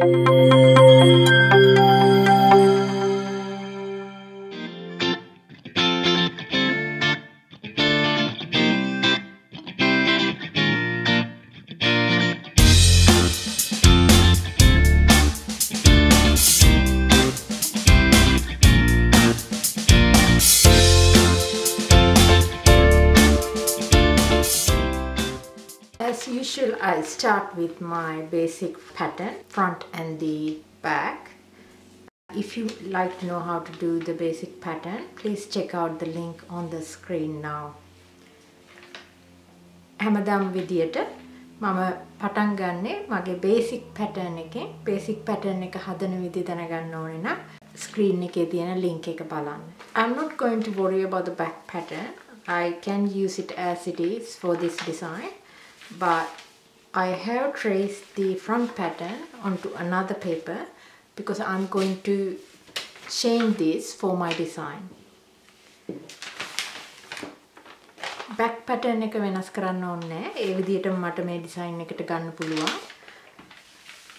Música with my basic pattern, front and the back. If you like to know how to do the basic pattern, please check out the link on the screen now. හැමදාම විදියට මම පටන් ගන්නේ මගේ basic pattern එකෙන් basic pattern එක හදන විදි දැනගන්න ඕනේ නම් ස්ක්‍රීන් එකේ තියෙන link එක බලන්න. I'm not going to worry about the back pattern. I can use it as it is for this design but I have traced the front pattern onto another paper because I'm going to change this for my design. back pattern එක වෙනස් කරන්න ඕනේ ඒ විදිහටම මට මේ design එකට ගන්න පුළුවන්.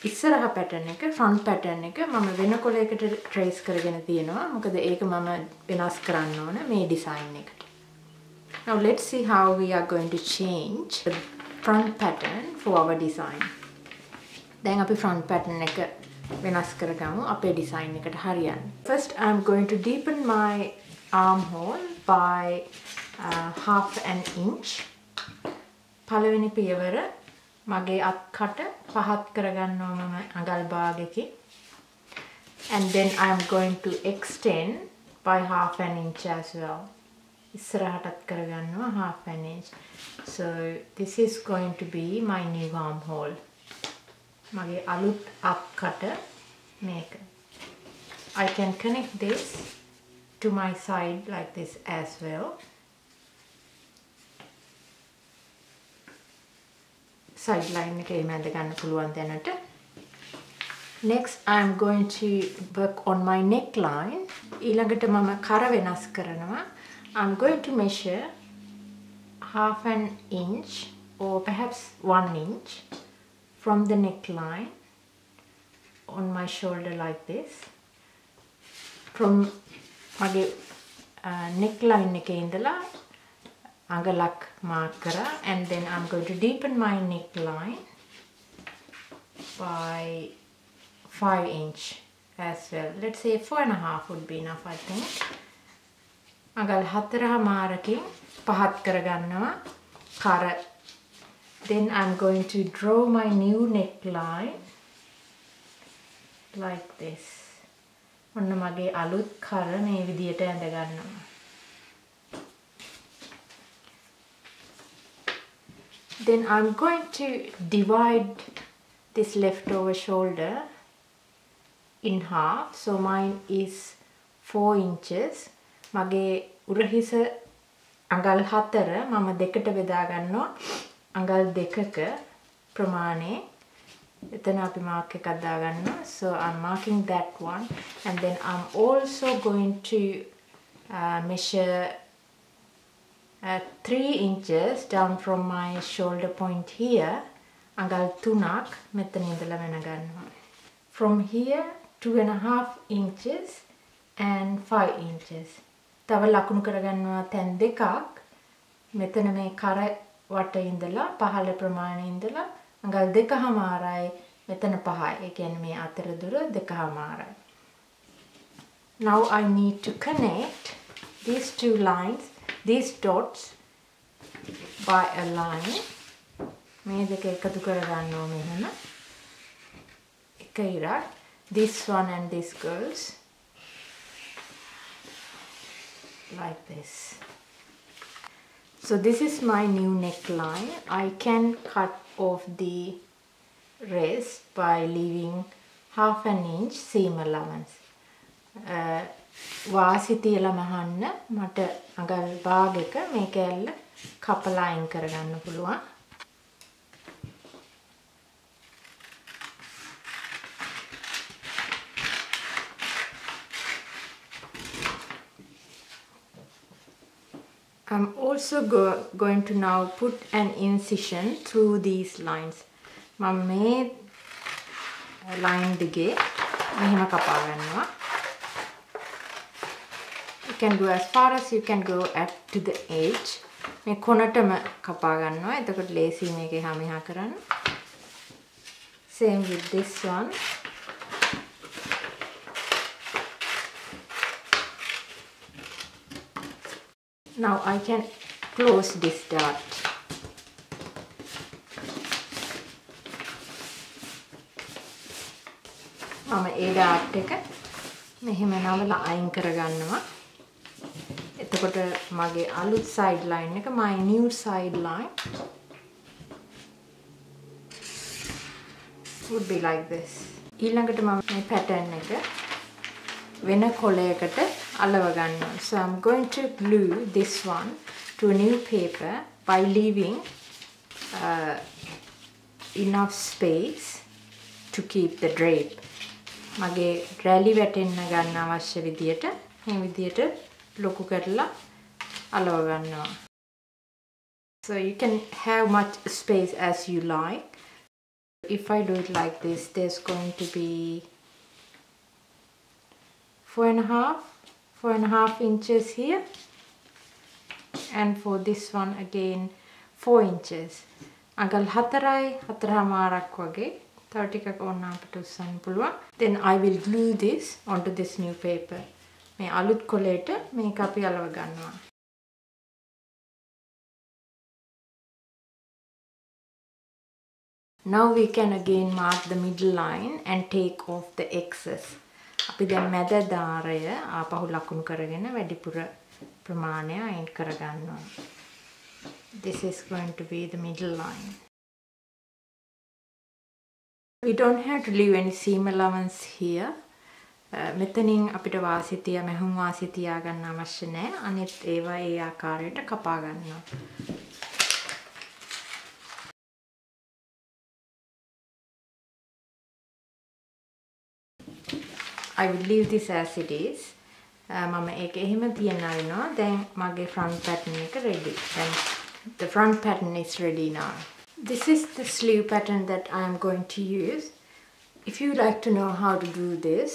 ඉස්සරහ pattern එක front pattern එක මම වෙන කොලයකට trace කරගෙන තියෙනවා. මොකද ඒක මම වෙනස් කරන්න ඕන මේ design එකට. Now let's see how we are going to change the front pattern for our design. දැන් අපි front pattern එක වෙනස් කරගමු අපේ design එකට හරියන්න. First I'm going to deepen my armhole by uh, half an inch. පළවෙනි පියවර මගේ අත්කට පහත් කරගන්නවා මම අඟල් භාගයකින්. And then I'm going to extend by half an inch as well. ඉස්සරහටත් කරගන්නවා half an inch. So this is going to be my new armhole. මගේ අලුත් අත්කට මේක. I can connect this to my side like this as well. side line එක එහෙම ඇඳ ගන්න පුළුවන් දැනට. Next I'm going to work on my neckline. ඊළඟට මම කර වෙනස් කරනවා. I'm going to measure half an inch or perhaps one inch from the neckline on my shoulder like this. From මගේ uh, neckline එකේ ඉඳලා අඟලක් mark කරා and then I'm going to deepen my neckline by 5 inch as well. Let's say four and a half would be enough I think. අඟල් හතරහ මාරකින් පහත් කරගන්නවා කර then I'm going to draw my new neckline like this ඔන්න මගේ අලුත් කර මේ විදියට ඇඳ ගන්නවා then I'm going to divide this leftover shoulder in half so mine is 4 inches මගේ උරහිස අඟල් හතර මම දෙකට බෙදා ගන්නවා. අඟල් දෙකක ප්‍රමාණය. එතන අපි මාක් එකක් දාගන්නවා so I'm marking that one. And then I'm also going to uh, measure uh, at 3 inches down from my shoulder point here. අඟල් තුනක් මෙතන ඉඳලා වෙන ගන්නවා. From here two and a half inches and 5 inches. තව ලකුණු කරගන්නවා තැන් දෙකක්. මෙතන මේ කර වට ඉඳලා පහළ ප්‍රමාණය ඉඳලා අඟල් දෙකහමාරයි මෙතන පහයි. ඒ කියන්නේ මේ අතර දුර දෙකහමාරයි now I need to connect these two lines these dots by a line. මේ දෙක එකතු කරගන්න ඕනේ එහෙම. එක ඉරක්. This one and this goes like this. So this is my new neckline. I can cut off the rest by leaving half an inch seam allowance. Uh, වාසි තියලා මහන්න මට අඟල් භාගයක මේ කෑල්ල කපලා අයින් කරගන්න පුළුවන්. I'm also go going to now put an incision through these lines. මම මේ line දිගේ මෙහෙම කපා ගන්නවා. You can go as far as you can go at to the edge. මේ කොනටම කපා ගන්නවා. එතකොට ලේසි මේක එහා මෙහා කරන්න. Same with this one. Now I can close this dart. මම ඒ ඩාට් එක මෙහෙම නවලා අයින් කරගන්නවා. එතකොට මගේ අලුත් side line එක my new side line would be like this. ඊළඟට මම මේ pattern එක වෙන කොලයකට අලව ගන්නවා. So I'm going to glue this one to a new paper by leaving uh, enough space to keep the drape. මගේ රැලි වැටෙන්න ගන්න අවශ්‍ය විදියට මේ විදියට ලොකු කරලා අලව ගන්නවා. So you can have much space as you like. If I do it like this, there's going to be four and a half, four and a half inches here. And for this one again, four inches. අගල් හතරයි හතරහමාරක් වගේ තව ටිකක් ඕන අපිට උස්සන්න පුළුවන්. Then I will glue this onto this new paper. මේ අලුත් කොලේට මේක අපි අලව ගන්නවා. Now we can again mark the middle line and take off the excess. අපි දැන් මැද ධාරය ආපහු ලකුණු කරගෙන වැඩිපුර ප්‍රමාණය අයින් කරගන්නවා. This is going to be the middle line. We don't have to leave any seam allowance here. Uh, මෙතනින් අපිට වාසිතිය මැහුම් වාසි තියාගන්න අවශ්‍ය නැහැ. අනිත් ඒවා ඒ ආකාරයට කපා ගන්නවා. I will leave this as it is. මම ඒක එහෙම තියන්න අරිනවා. දැන් මගේ front pattern එක ready. දැන් the front pattern is ready now. This is the sleeve pattern that I am going to use. If you like to know how to do this,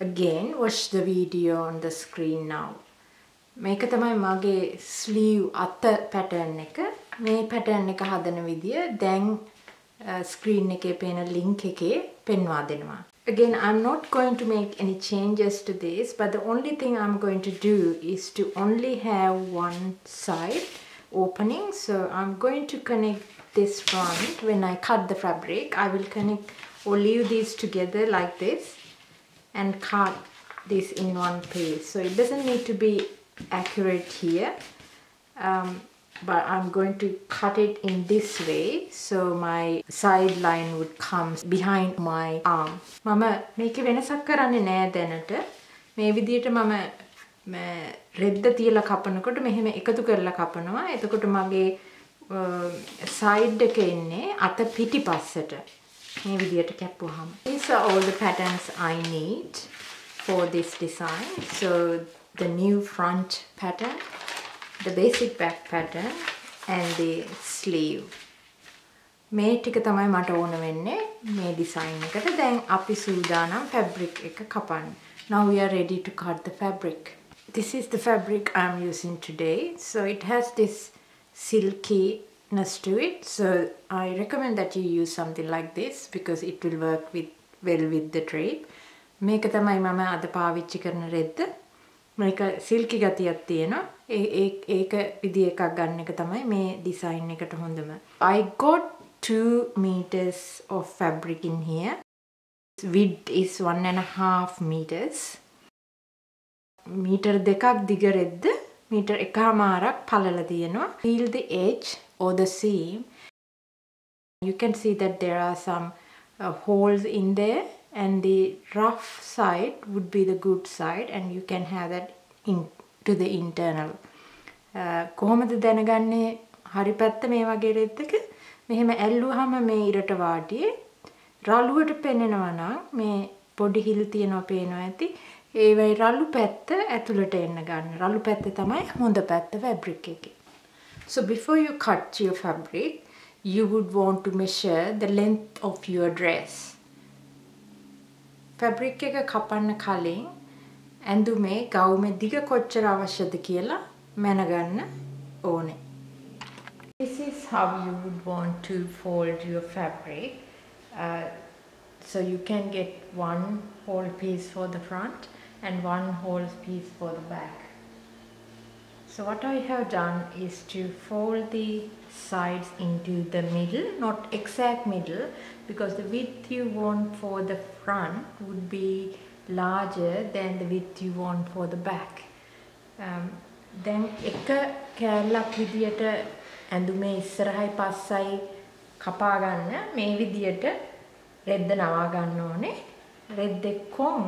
again watch the video on the screen now. මේක තමයි මගේ sleeve අත pattern එක. මේ pattern එක හදන විදිය දැන් screen එකේ පේන link එකේ පෙන්වා දෙනවා. Again, I'm not going to make any changes to this, but the only thing I'm going to do is to only have one side opening. So I'm going to connect this front. When I cut the fabric, I will connect or leave these together like this and cut this in one piece. So it doesn't need to be accurate here. Um, but I'm going to cut it in this way so my side line would come behind my arm. මම මේක වෙනසක් කරන්නේ නෑ දැනට. මේ විදිහට මම රෙද්ද තියලා කපනකොට මෙහෙම එකතු කරලා කපනවා. එතකොට මගේ සයිඩ් එක එන්නේ අත පිටිපස්සට. මේ විදිහට කැපුවාම. These are all the patterns I need for this design. So the new front pattern the basic back pattern and the sleeve මේ ටික තමයි මට ඕන වෙන්නේ මේ ඩිසයින් එකට දැන් අපි සූදානම් fabric එක කපන්න now we are ready to cut the fabric this is the fabric I'm using today so it has this silkiness to it so I recommend that you use something like this because it will work with well with the drape මේක තමයි මම අද පාවිච්චි කරන රෙද්ද මේක සිල්කි ගතියක් තියෙනවා. ඒ ඒක විදි එකක් ගන්න එක තමයි මේ ඩිසයින් එකට හොඳම. I got 2 meters of fabric in here. Width is one and a half meters. Metre දෙකක් දිග රෙද්ද මීටර් එකහමාරක් පළල තියෙනවා. Feel the edge or the seam. You can see that there are some uh, holes in there and the rough side would be the good side and you can have that in to the internal uh, කොහොමද දැනගන්නේ හරි පැත්ත මේ වගේ රෙද්දක මෙහෙම ඇල්ලුවාම මේ ඉරට වාටියේ රළුවට පෙනෙනවා නම් මේ පොඩි හිල් තියනවා පේනවා ඇති ඒ වෙයි රළු පැත්ත ඇතුළට එන්න ගන්න. රළු පැත්ත තමයි හොඳ පැත්ත fabric එකේ. So before you cut your fabric, you would want to measure the length of your dress. Fabric එක කපන්න කලින් ඇඳුමේ ගවුමේ දිග කොච්චර අවශ්‍යද කියලා මැනගන්න ඕනේ. This is how you would want to fold your fabric. Uh, so you can get one whole piece for the front and one whole piece for the back. So what I have done is to fold the sides into the middle, not exact middle, because the width you want for the front would be larger than the width you want for the back. Um, දැන් එක කෑල්ලක් විදියට ඇඳුමේ ඉස්සරහයි පස්සයි කපා ගන්න මේ විදියට රෙද්ද නවා ගන්න ඕනේ. රෙද්දේ කොන්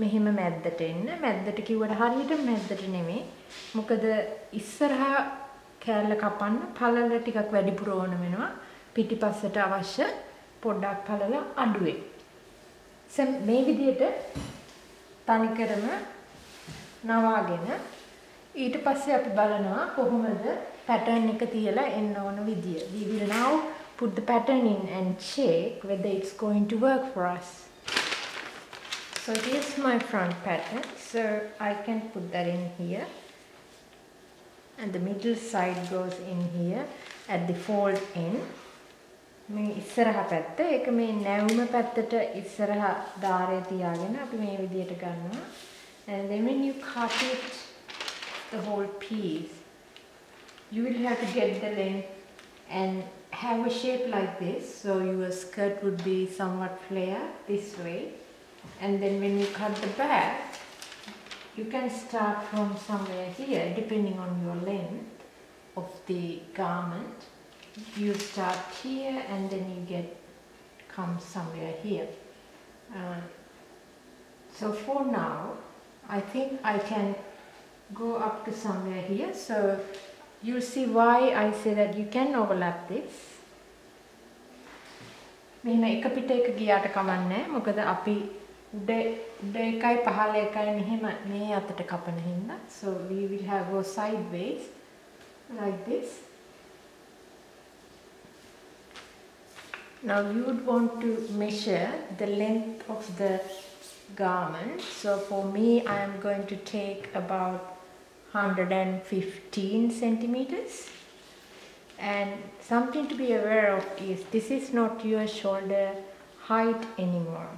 මෙහෙම මැද්දට එන්න. මැද්දට කිව්වට හරියට මැද්දට නෙමෙයි. මොකද ඉස්සරහා කෑල්ල කපන්න පළල ටිකක් වැඩිපුර ඕන වෙනවා. පිටිපස්සට අවශ්‍ය පොඩ්ඩක් පළල අඩුවේ. මේ විදියට තනිකරම නවාගෙන ඊට පස්සේ අපි බලනවා කොහොමද pattern එක තියලා එන්න ඕන විදිය. We will now put the pattern in and check whether it's going to work for us. So here's my front pattern. So I can put that in here. And the middle side goes in here at the fold end. මේ ඉස්සරහ පැත්ත ඒක මේ නැවුම පැත්තට ඉස්සරහ ධාරය තියාගෙන අපි මේ විදියට ගන්නවා. And then when you cut it the whole piece you will have to get the length and have a shape like this so your skirt would be somewhat flare this way and then when you cut the back you can start from somewhere here depending on your length of the garment you start here and then you get come somewhere here uh, so for now I think I can go up to somewhere here so you'll see why I say that you can overlap this මෙහෙම එක පිට එක ගියාට කමන්නේ මොකද අපි උඩ උඩ එකයි පහළ එකයි මෙහෙම මේ අතට කපන හින්දා so we will have go sideways like this now you would want to measure the length of the garment. So for me I am going to take about 115 centimeters. And something to be aware of is this is not your shoulder height anymore.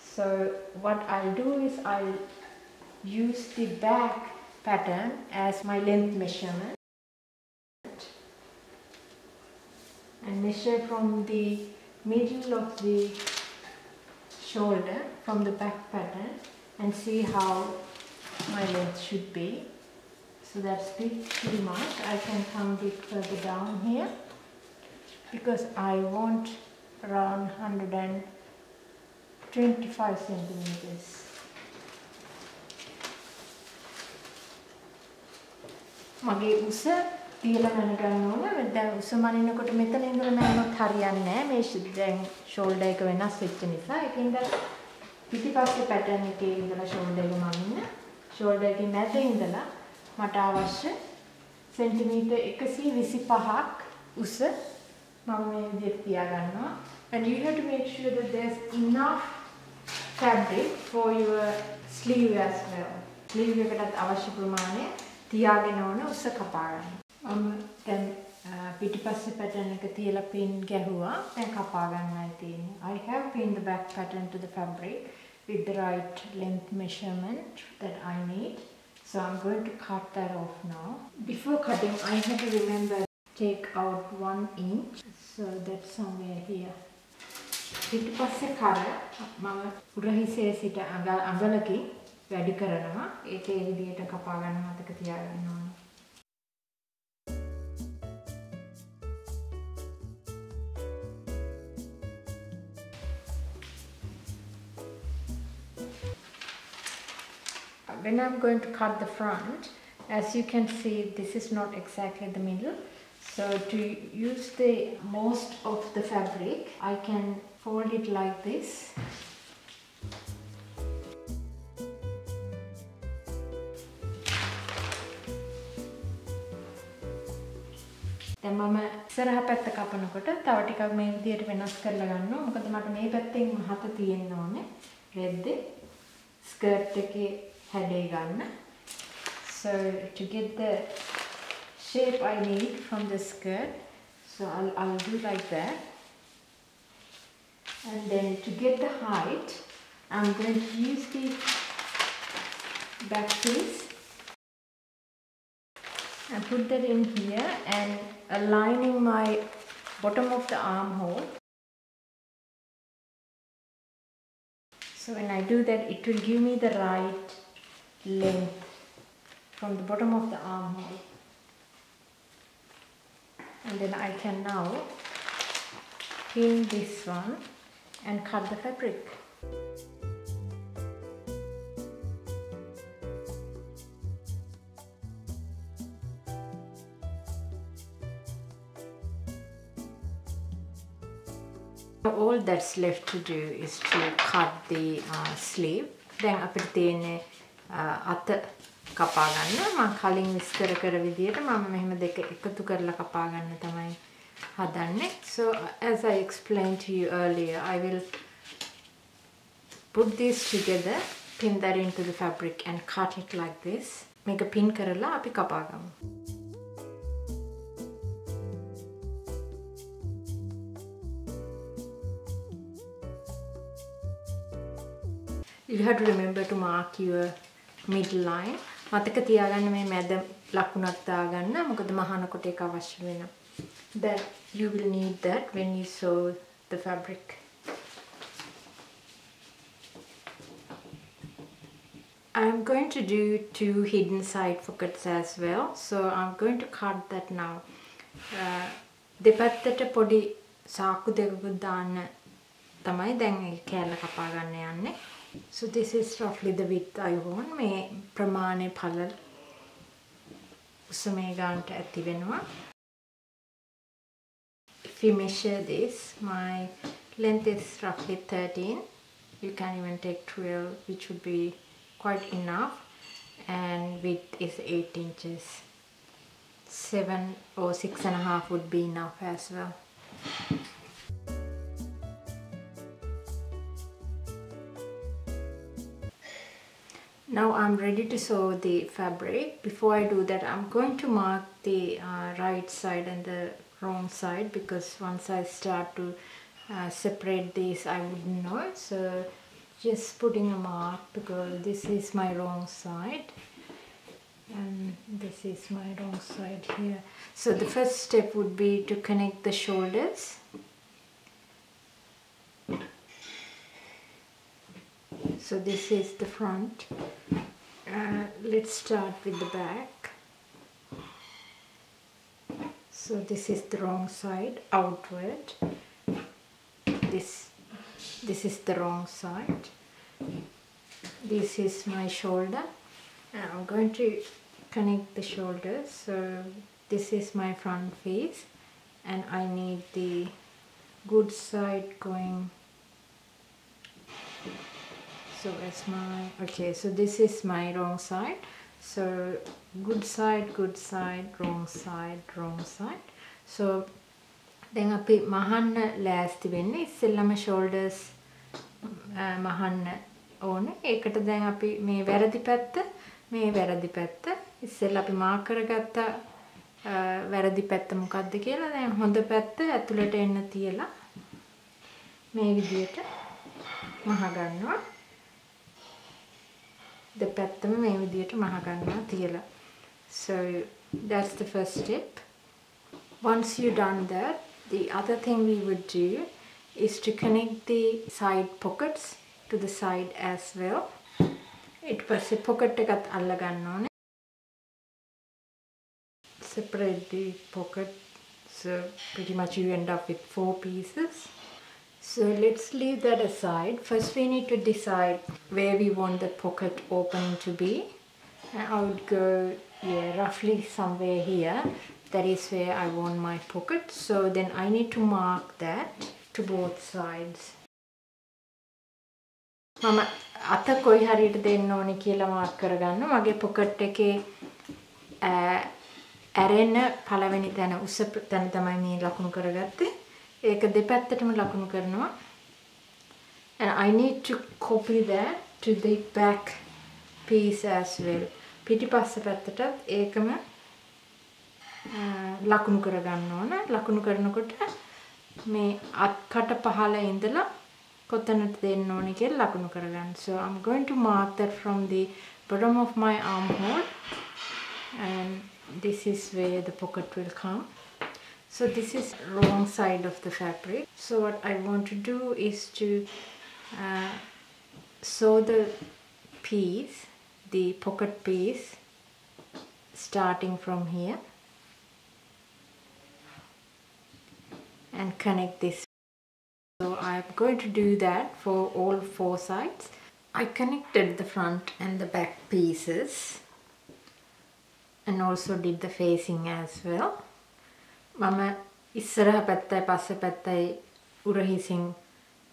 So what I'll do is I'll use the back pattern as my length measurement and measure from the middle of the shoulder from the back pattern and see how my length should be so that's pretty much. I can come a bit further down here because I want around 125 centimeters. මගේ උස තියලා මැනගන්න ඕන. දැන් උස මනිනකොට මෙතන ඉඳලා මැනනොත් හරියන්නේ නැහැ. මේ දැන් ෂෝල්ඩර් එක වෙනස් වෙච්ච නිසා. ඒකින්ද පිටිපස්සේ පැටර්න් එකේ ඉඳලා ෂෝල්ඩර් එක මනින්න. ෂෝල්ඩර් එකේ මැද ඉඳලා මට අවශ්‍ය සෙන්ටිමීටර් 125ක් උස මම මේ විදිහට තියාගන්නවා and you have to make sure that there's enough fabric for your sleeve as well sleeve එකටත් අවශ්‍ය ප්‍රමාණය තියාගෙන ඕන උස කපා ගන්න. මම දැන් පිටිපස්සේ pattern එක තියලා pin ගැහුවා. දැන් කපා ගන්නයි තියෙන්නේ. I have pinned the back pattern to the fabric with the right length measurement that I need. So I'm going to cut that off now. Before cutting, I have to remember take out one inch. So that's somewhere here. පිටිපස්සේ කර මම උරහිසේ සිට අඟලකින් වැඩි කරනවා ඒක ඒ විදිහට කපා ගන්න මතක තියාගන්න ඕනේ when I'm going to cut the front, as you can see, this is not exactly the middle. So to use the most of the fabric, I can fold it like this. දැන් මම ඉස්සරහ පැත්ත කපනකොට තව ටිකක් මේ විදියට වෙනස් කරලා ගන්නවා. මොකද මට මේ පැත්තෙන් හත තියෙන්න ඕනේ. රෙද්දේ ස්කර්ට් එකේ හැඩේ ගන්න. So to get the shape I need from the skirt, so I'll, I'll do like that. And then to get the height, I'm going to use the back piece and put that in here and aligning my bottom of the armhole. So when I do that, it will give me the right length from the bottom of the armhole. And then I can now pin this one and cut the fabric. all that's left to do is to cut the uh, sleeve දැන් අපිට තියෙන්නේ uh, අත කපා ගන්න. මම කලින් විස්තර කර විදිහට මම මෙහෙම දෙක එකතු කරලා කපා ගන්න තමයි හදන්නේ. So as I explained to you earlier I will put these together pin that into the fabric and cut it like this. මේක pin කරලා අපි කපා ගමු. You have to remember to mark your midline මතක තියාගන්න මේ මැද ලකුණක් දාගන්න. මොකද මහනකොට ඒක අවශ්‍ය වෙනවා. That you will need that when you sew the fabric. I'm going to do two hidden side pockets as well. So I'm going to cut that now. Uh, දෙපැත්තට පොඩි සාක්කු දෙකකුත් දාන්න තමයි දැන් ඒ කෑල්ල කපා ගන්න යන්නේ. So this is roughly the width I want. මේ ප්‍රමාණය පළ උස මේ ගන්නට ඇති වෙනවා. If you measure this, my length is roughly 13. You can even take 12, which would be quite enough. And width is 8 inches. 7 or 6 and a half would be enough as well. Now I'm ready to sew the fabric. Before I do that, I'm going to mark the uh, right side and the wrong side because once I start to uh, separate these, I wouldn't know. So just putting a mark because this is my wrong side and this is my wrong side here. So the first step would be to connect the shoulders. So this is the front. Uh, let's start with the back. So this is the wrong side outward. This this is the wrong side. This is my shoulder. I'm going to connect the shoulders. So this is my front face and I need the good side going so as my okay so this is my wrong side so good side good side wrong side wrong side so දැන් අපි මහන්න ලෑස්ති වෙන්නේ ඉස්සෙල්ලම shoulders මහන්න ඕනේ. ඒකට දැන් අපි මේ වැරදි පැත්ත මේ වැරදි පැත්ත ඉස්සෙල්ලා අපි මාක් කරගත්ත වැරදි පැත්ත මොකද්ද කියලා දැන් හොඳ පැත්ත ඇතුළට එන්න තියලා මේ විදියට මහ ගන්නවා. දෙපැත්තම මේ විදියට මහ ගන්නවා තියලා. So that's the first step. Once you've done that, the other thing we would do is to connect the side pockets to the side as well. ඊට පස්සේ pocket එකත් අල්ල ගන්න ඕනේ. Separate the pocket so pretty much you end up with four pieces. So let's leave that aside. First we need to decide where we want the pocket opening to be. And I would go yeah, roughly somewhere here. That is where I want my pocket. So then I need to mark that to both sides. මම අත කොයි හරියට දෙන්න ඕනි කියලා mark කරගන්න මගේ pocket එකේ ඇරෙන පළවෙනි තැන උස තැන තමයි මේ ලකුණු කරගත්තේ ඒක දෙපැත්තටම ලකුණු කරනවා and I need to copy that to the back piece as well පිටිපස්ස පැත්තටත් ඒකම ලකුණු කරගන්න ඕන ලකුණු කරනකොට මේ අත්කට පහළ ඉඳලා කොතනට දෙන්න ඕනේ කියලා ලකුණු කරගන්න. So I'm going to mark that from the bottom of my armhole and this is where the pocket will come. So this is wrong side of the fabric. So what I want to do is to uh, sew the piece, the pocket piece starting from here and connect this. So I'm going to do that for all four sides. I connected the front and the back pieces and also did the facing as well. මම ඉස්සරහ පැත්තයි පස්ස පැත්තයි උරහිසින්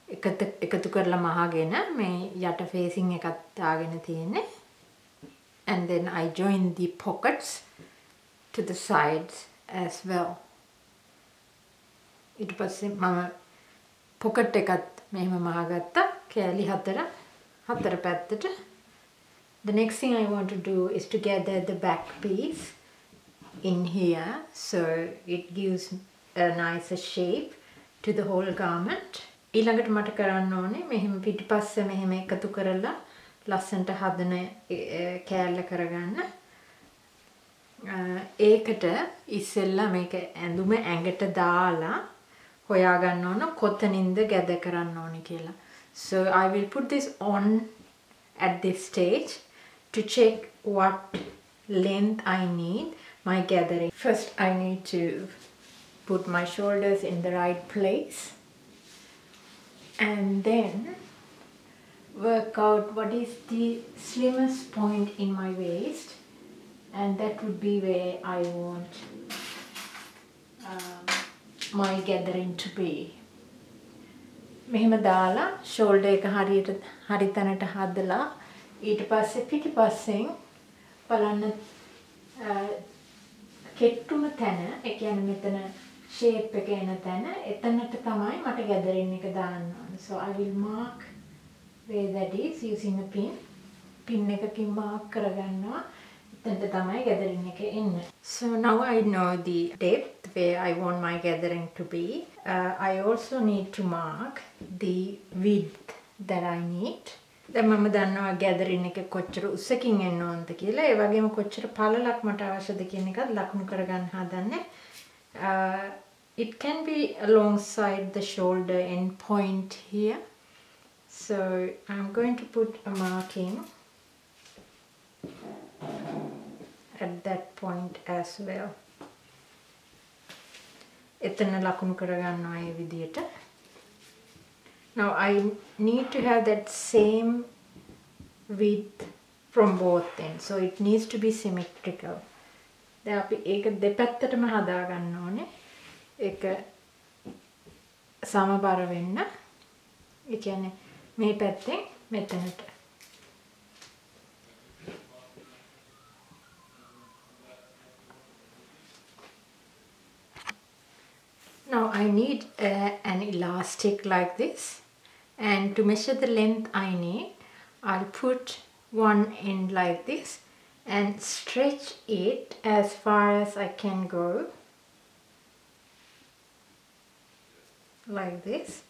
එකතු එකතු කරලා මහගෙන මේ යට facing එකත් දාගෙන තියෙන්නේ. And then I join the pockets to the sides as well. ඊට පස්සේ මම පොකට් එකත් මෙහෙම මහගත්තා කෑලි හතර හතර පැත්තට. The next thing I want to do is to gather the back piece. In here so it gives a nicer shape to the whole garment. ඊළඟට මට කරන්න ඕනේ මෙහෙම පිටිපස්ස මෙහෙම එකතු කරලා ලස්සනට හදන කෑල්ල කරගන්න. ඒකට ඉස්සෙල්ලා මේක ඇඳුම ඇඟට දාලා හොයාගන්න ඕන කොතනින්ද ගැද කරන්න ඕනි කියලා. So I will put this on at this stage to check what length I need. my gathering. First I need to put my shoulders in the right place and then work out what is the slimmest point in my waist and that would be where I want um, my gathering to be. මෙහෙම දාලා shoulder එක හරියට හරි තැනට හදලා ඊට පස්සේ පිටිපස්සෙන් බලන්න කෙට්ටුම තැන ඒ කියන්නේ මෙතන ෂේප් එක එන තැන එතනට තමයි මට ගැදරින් එක දාන්න ඕන. So I will mark where that is using a pin. pin එකකින් mark කරගන්නවා. එතනට තමයි gathering එක එන්නේ. So now I know the depth where I want my gathering to be. Uh, I also need to mark the width that I need. දැන් මම දන්නවා gathering එක කොච්චර උස්සකින් එන්න ඕනද කියලා. ඒ වගේම කොච්චර පළලක් මට අවශ්‍යද කියන එකත් ලකුණු කරගන්න හදන්නේ. Uh, it can be alongside the shoulder end point here. So I'm going to put a marking at that point as well. එතන ලකුණු කරගන්නවා ඒ විදියට. Now I need to have that same width from both ends. So it needs to be symmetrical. දැන් අපි ඒක දෙපැත්තටම හදා ගන්න ඕනේ. ඒක සමබර වෙන්න. ඒ කියන්නේ මේ පැත්තෙන් මෙතනට. Now I need uh, an elastic like this and to measure the length I need I'll put one end like this and stretch it as far as I can go. Like this.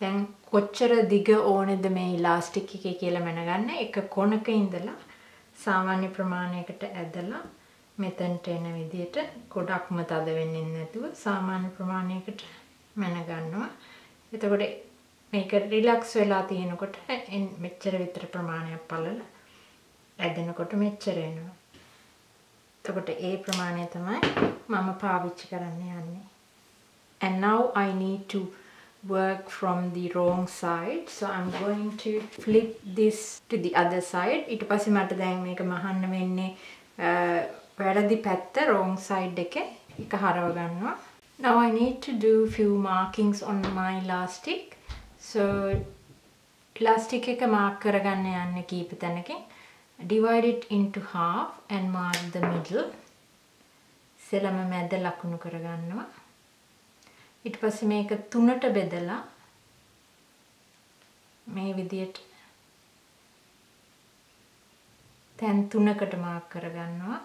දැන් කොච්චර දිග ඕනෙද මේ elastic එකේ කියලා මැනගන්න එක කොනක ඉඳලා සාමාන්‍ය ප්‍රමාණයකට ඇදලා මෙතනට එන විදිහට ගොඩක්ම තද වෙන්නේ නැතුව සාමාන්‍ය ප්‍රමාණයකට මැනගන්නවා. එතකොට මේක රිලැක්ස් වෙලා තියෙනකොට මෙච්චර විතර ප්‍රමාණයක් පළල ඇදෙනකොට මෙච්චර එනවා. එතකොට ඒ ප්‍රමාණය තමයි මම පාවිච්චි කරන්න යන්නේ. And now I need to work from the wrong side. So I'm going to flip this to the other side. ඊට පස්සේ මට දැන් මේක මහන්න වෙන්නේ වැරදි පැත්ත wrong side එකේ. එක හරව ගන්නවා. Now I need to do few markings on my elastic. So elastic එක mark කරගන්න යන්නේ කීප තැනකින් divide it into half and mark the middle. සෙලම මැද ලකුණු කරගන්නවා. ඊට පස්සේ මේක තුනට බෙදලා මේ විදියට තැන් තුනකට මාක් කරගන්නවා.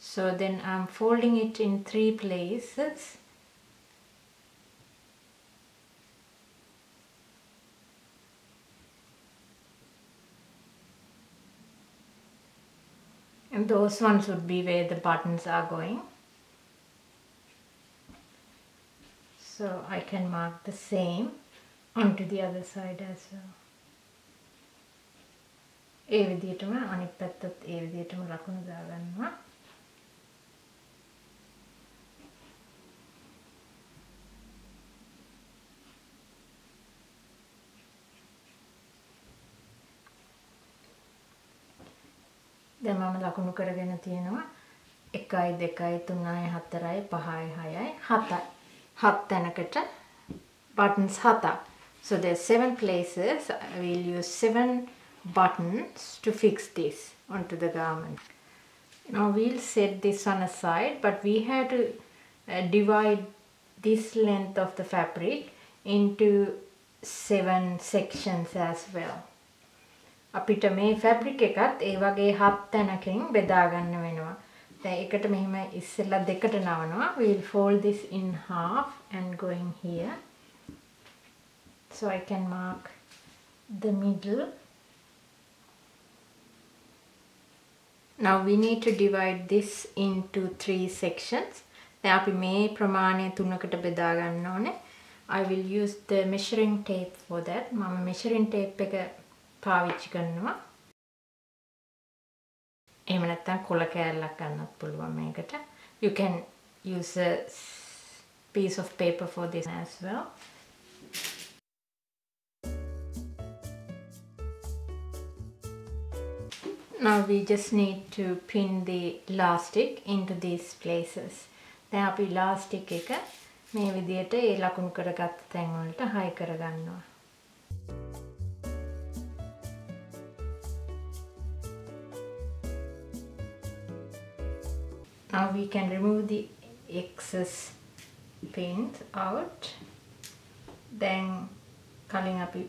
So then I'm folding it in three places. and those ones would be where the buttons are going so I can mark the same onto the other side as well ඒ විදිහටම අනිත් පැත්තත් ඒ විදිහටම ලකුණු දාගන්නවා දැන් මම ලකුණු කරගෙන තියෙනවා 1යි 2යි 3යි 4යි 5යි 6යි 7යි. හත් තැනකට buttons හතක්. So there's seven places. I will use seven buttons to fix this onto the garment. Now we'll set this on aside, but we have to uh, divide this length of the fabric into seven sections as well. අපිට මේ fabric එකත් ඒ වගේ හත් තැනකින් බෙදා ගන්න වෙනවා. දැන් එකට මෙහෙම ඉස්සෙල්ලා දෙකට නවනවා. We'll fold this in half and going here. So I can mark the middle. Now we need to divide this into three sections. දැන් අපි මේ ප්‍රමාණය තුනකට බෙදා ගන්න ඕනේ. I will use the measuring tape for that. මම measuring tape එක පාවිච්චි කරනවා. එහෙම නැත්නම් කොළ කෑල්ලක් ගන්නත් පුළුවන් මේකට. You can use a piece of paper for this as well. Now we just need to pin the elastic into these places. දැන් අපි elastic එක මේ විදිහට ඒ ලකුණු කරගත්ත තැන් වලට හයි කරගන්නවා. Now we can remove the excess pins out. Then කලින් අපි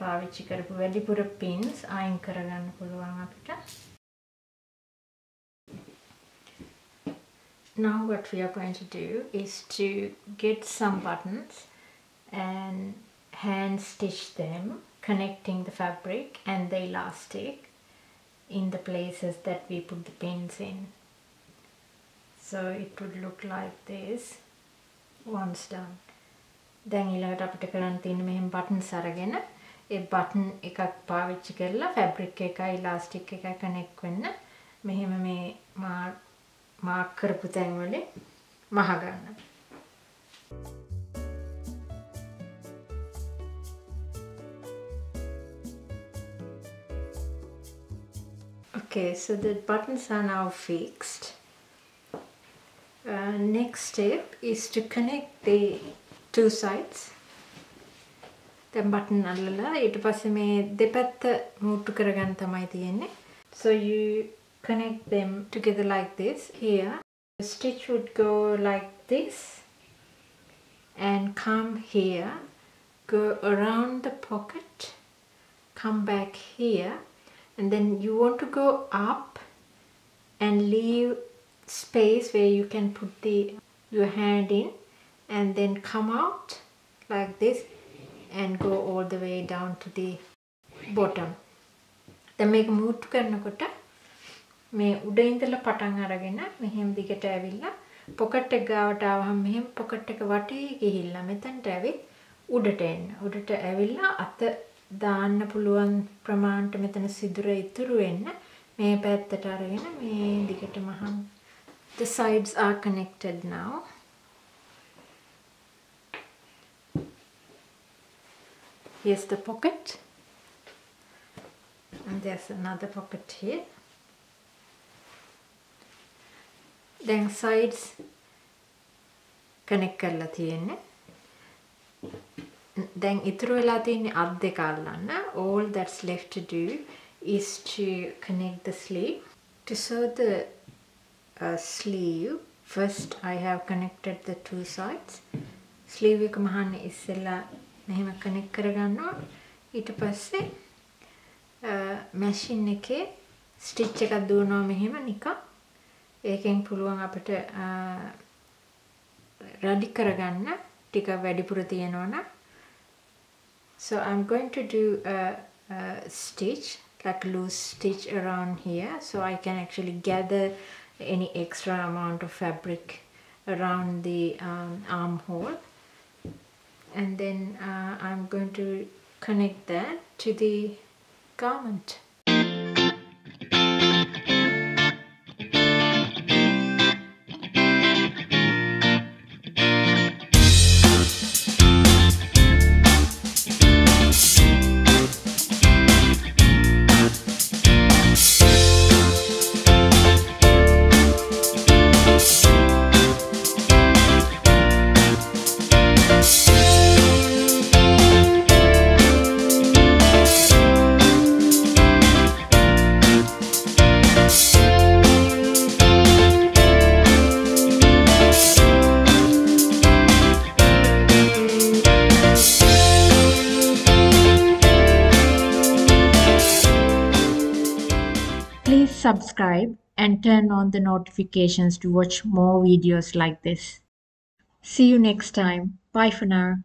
පාවිච්චි කරපු වැඩිපුර pins අයින් කරගන්න පුළුවන් අපිට. Now what we are going to do is to get some buttons and hand stitch them connecting the fabric and the elastic in the places that we put the pins in. So it would look like this once done දැන් ඊළඟට අපිට කරන්න තියෙන්නේ මෙහෙම buttons අරගෙන ඒ button එකක් පාවිච්චි කරලා fabric එකයි elastic එකයි connect වෙන්න මෙහෙම මේ මාක් කරපු තැන් වලින් මහ ගන්න. Okay, so the buttons are now fixed. Uh, next step is to connect the two sides දැන් බටන් අල්ලලා ඊට පස්සේ මේ දෙපැත්ත මූට්ටු කරගන්න තමයි තියෙන්නේ so you connect them together like this here the stitch would go like this and come here go around the pocket come back here and then you want to go up and leave space where you can put the your hand in and then come out like this and go all the way down to the bottom දැන් මේක මූට් කරනකොට මේ උඩ ඉඳලා පටන් අරගෙන මෙහෙම දිගට ඇවිල්ලා පොකට් එක ගාවට ආවහම මෙහෙම පොකට් එක වටේ ගිහිල්ලා මෙතනට ඇවිත් උඩට එන්න. උඩට ඇවිල්ලා අත දාන්න පුළුවන් ප්‍රමාණයට මෙතන සිදුර ඉතුරු වෙන්න මේ පැත්තට අරගෙන මේ දිගටම අහන්න. The sides are connected now. Here's the pocket. And there's another pocket here. Then sides connect කරලා තියෙන්නේ. දැන් ඉතුරු වෙලා තියෙන්නේ අත් දෙක අල්ලන්න. All that's left to do is to connect the sleeve. To sew the a sleeve first I have connected the two sides sleeve එක මහන්නේ ඉස්සෙල්ලා මෙහෙම කනෙක්ට් කරගන්නවා ඊට පස්සේ මැෂින් එකේ ස්ටිච් එකක් දුවනවා මෙහෙම නිකන් ඒකෙන් පුළුවන් අපිට රෙඩි කරගන්න ටික වැඩිපුර තියෙනවනම් so I'm going to do a, a stitch like loose stitch around here so I can actually gather any extra amount of fabric around the um, armhole and then uh, I'm going to connect that to the garment. Turn on the notifications to watch more videos like this. See you next time. Bye for now.